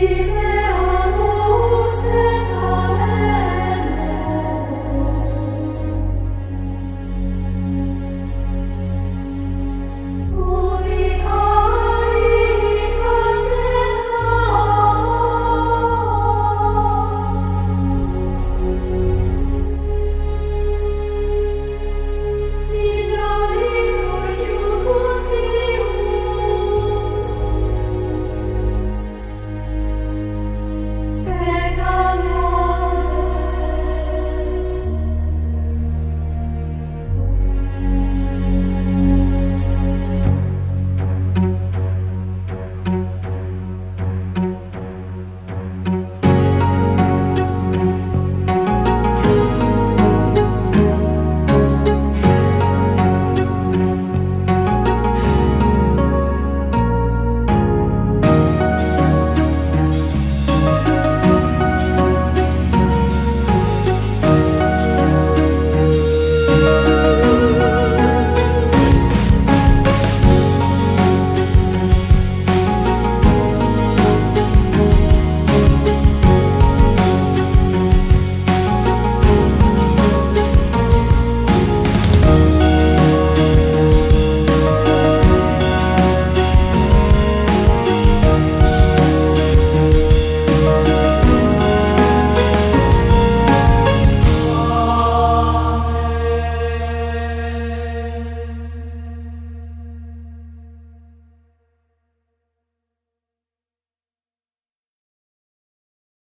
Spirit.